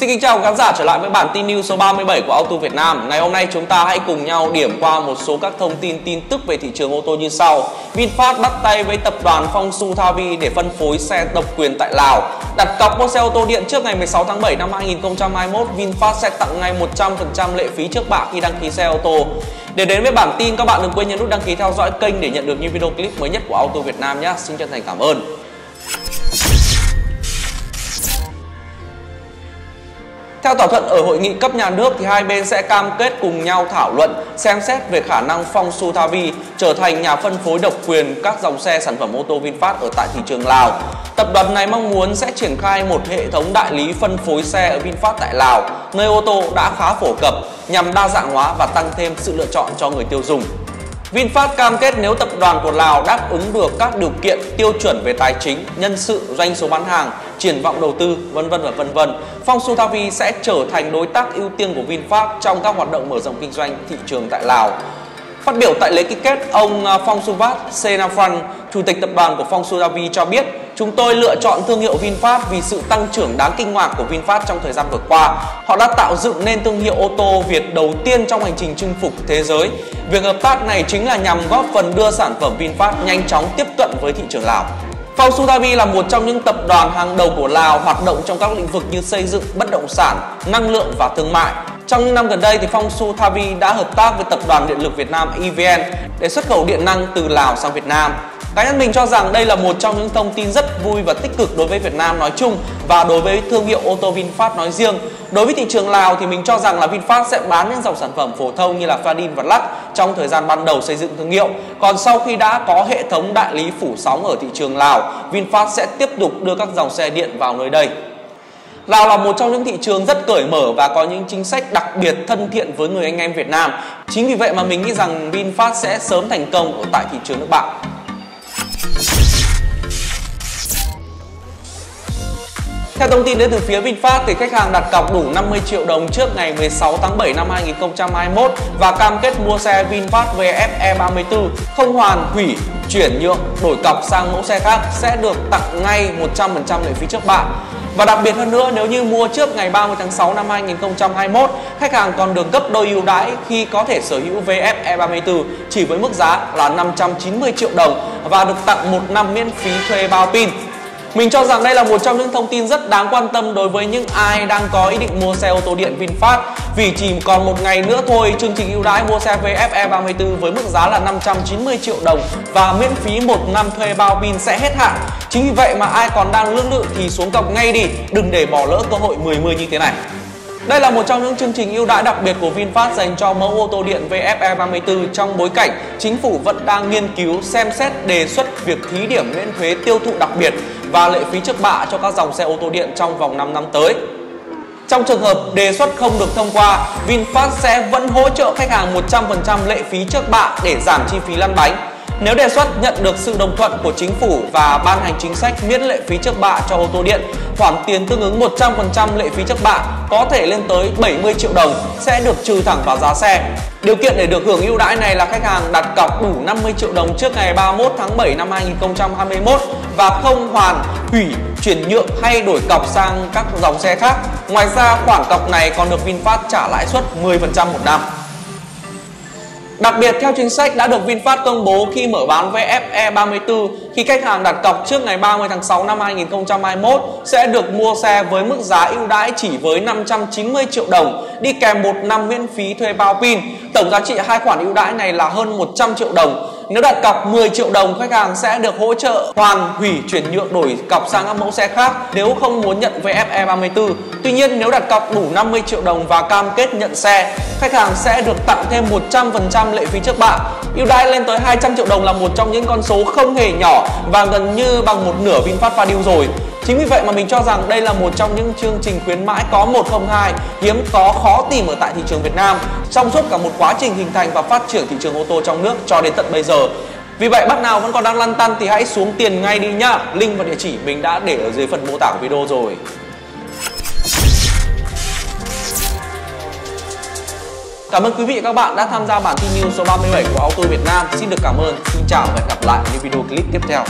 Xin kính chào khán giả trở lại với bản tin news số 37 của Auto Việt Nam. Ngày hôm nay chúng ta hãy cùng nhau điểm qua một số các thông tin tin tức về thị trường ô tô như sau. VinFast bắt tay với tập đoàn Phong Su Thavi để phân phối xe độc quyền tại Lào. Đặt cọc mua xe ô tô điện trước ngày 16 tháng 7 năm 2021, VinFast sẽ tặng ngay 100% lệ phí trước bạ khi đăng ký xe ô tô. Để đến với bản tin, các bạn đừng quên nhấn nút đăng ký theo dõi kênh để nhận được những video clip mới nhất của Auto Việt Nam nhé. Xin chân thành cảm ơn. Theo thỏa thuận ở hội nghị cấp nhà nước thì hai bên sẽ cam kết cùng nhau thảo luận xem xét về khả năng Phong Suthavi trở thành nhà phân phối độc quyền các dòng xe sản phẩm ô tô VinFast ở tại thị trường Lào. Tập đoàn này mong muốn sẽ triển khai một hệ thống đại lý phân phối xe ở VinFast tại Lào, nơi ô tô đã khá phổ cập nhằm đa dạng hóa và tăng thêm sự lựa chọn cho người tiêu dùng. VinFast cam kết nếu tập đoàn của Lào đáp ứng được các điều kiện tiêu chuẩn về tài chính, nhân sự, doanh số bán hàng, triển vọng đầu tư, vân vân và vân vân, Phong Sutavi sẽ trở thành đối tác ưu tiên của VinFast trong các hoạt động mở rộng kinh doanh thị trường tại Lào. Phát biểu tại lễ ký kết, ông à, Phong Suvat Senafran, chủ tịch tập đoàn của Phong Sutavi cho biết Chúng tôi lựa chọn thương hiệu VinFast vì sự tăng trưởng đáng kinh ngạc của VinFast trong thời gian vừa qua. Họ đã tạo dựng nên thương hiệu ô tô Việt đầu tiên trong hành trình chinh phục thế giới. Việc hợp tác này chính là nhằm góp phần đưa sản phẩm VinFast nhanh chóng tiếp cận với thị trường Lào. Phong là một trong những tập đoàn hàng đầu của Lào hoạt động trong các lĩnh vực như xây dựng, bất động sản, năng lượng và thương mại. Trong những năm gần đây thì Phong Su Thavi đã hợp tác với tập đoàn điện lực Việt Nam EVN để xuất khẩu điện năng từ Lào sang Việt Nam. Cá nhân mình cho rằng đây là một trong những thông tin rất vui và tích cực đối với Việt Nam nói chung và đối với thương hiệu ô tô VinFast nói riêng. Đối với thị trường Lào thì mình cho rằng là VinFast sẽ bán những dòng sản phẩm phổ thông như là Fadin và Lux trong thời gian ban đầu xây dựng thương hiệu. Còn sau khi đã có hệ thống đại lý phủ sóng ở thị trường Lào, VinFast sẽ tiếp tục đưa các dòng xe điện vào nơi đây. Lào là một trong những thị trường rất cởi mở và có những chính sách đặc biệt thân thiện với người anh em Việt Nam. Chính vì vậy mà mình nghĩ rằng VinFast sẽ sớm thành công ở tại thị trường nước bạn. Theo thông tin đến từ phía VinFast thì khách hàng đặt cọc đủ 50 triệu đồng trước ngày 16 tháng 7 năm 2021 và cam kết mua xe VinFast VF E34 không hoàn hủy, chuyển nhượng, đổi cọc sang mẫu xe khác sẽ được tặng ngay 100% lệ phí trước bạ. Và đặc biệt hơn nữa nếu như mua trước ngày 30 tháng 6 năm 2021, khách hàng còn được gấp đôi ưu đãi khi có thể sở hữu VF E34 chỉ với mức giá là 590 triệu đồng và được tặng một năm miễn phí thuê bao pin. Mình cho rằng đây là một trong những thông tin rất đáng quan tâm đối với những ai đang có ý định mua xe ô tô điện VinFast vì chỉ còn một ngày nữa thôi chương trình ưu đãi mua xe VFE 34 với mức giá là 590 triệu đồng và miễn phí một năm thuê bao pin sẽ hết hạn. Chính vì vậy mà ai còn đang lưỡng lự thì xuống cọc ngay đi, đừng để bỏ lỡ cơ hội 10-10 như thế này. Đây là một trong những chương trình ưu đãi đặc biệt của VinFast dành cho mẫu ô tô điện VFE 34 trong bối cảnh chính phủ vẫn đang nghiên cứu xem xét đề xuất việc thí điểm miễn thuế tiêu thụ đặc biệt và lệ phí trước bạ cho các dòng xe ô tô điện trong vòng 5 năm tới. Trong trường hợp đề xuất không được thông qua, VinFast sẽ vẫn hỗ trợ khách hàng 100% lệ phí trước bạ để giảm chi phí lăn bánh. Nếu đề xuất nhận được sự đồng thuận của chính phủ và ban hành chính sách miễn lệ phí trước bạ cho ô tô điện, khoản tiền tương ứng 100% lệ phí trước bạ có thể lên tới 70 triệu đồng sẽ được trừ thẳng vào giá xe. Điều kiện để được hưởng ưu đãi này là khách hàng đặt cọc đủ 50 triệu đồng trước ngày 31 tháng 7 năm 2021 và không hoàn hủy chuyển nhượng hay đổi cọc sang các dòng xe khác. Ngoài ra khoản cọc này còn được VinFast trả lãi suất 10% một năm. Đặc biệt, theo chính sách đã được VinFast công bố khi mở bán VF E34, khi khách hàng đặt cọc trước ngày 30 tháng 6 năm 2021 sẽ được mua xe với mức giá ưu đãi chỉ với 590 triệu đồng, đi kèm một năm miễn phí thuê bao pin. Tổng giá trị hai khoản ưu đãi này là hơn 100 triệu đồng nếu đặt cọc 10 triệu đồng, khách hàng sẽ được hỗ trợ hoàn hủy chuyển nhượng đổi cọc sang các mẫu xe khác nếu không muốn nhận VF E34. Tuy nhiên, nếu đặt cọc đủ 50 triệu đồng và cam kết nhận xe, khách hàng sẽ được tặng thêm 100% lệ phí trước bạ. Ưu đãi lên tới 200 triệu đồng là một trong những con số không hề nhỏ và gần như bằng một nửa VinFast Fadil rồi. Chính vì vậy mà mình cho rằng đây là một trong những chương trình khuyến mãi có 102 hiếm có khó tìm ở tại thị trường Việt Nam trong suốt cả một quá trình hình thành và phát triển thị trường ô tô trong nước cho đến tận bây giờ. Vì vậy bác nào vẫn còn đang lăn tăn thì hãy xuống tiền ngay đi nhá. Link và địa chỉ mình đã để ở dưới phần mô tả của video rồi. Cảm ơn quý vị và các bạn đã tham gia bản tin news số 37 của Auto Việt Nam. Xin được cảm ơn, xin chào và hẹn gặp lại ở những video clip tiếp theo.